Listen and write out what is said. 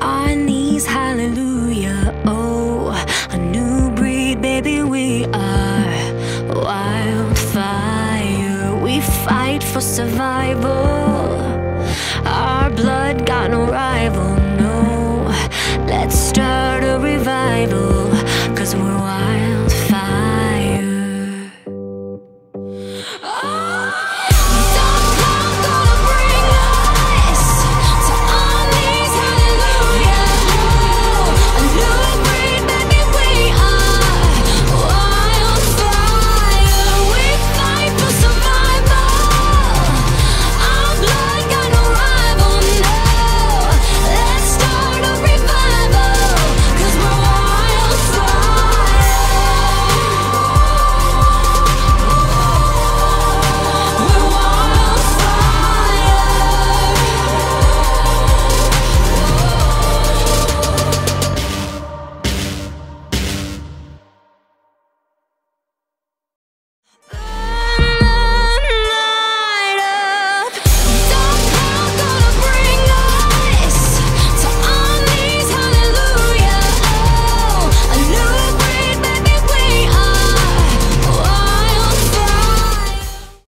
our knees, hallelujah. Oh, a new breed, baby, we are wildfire. We fight for survival. Our blood got no rival.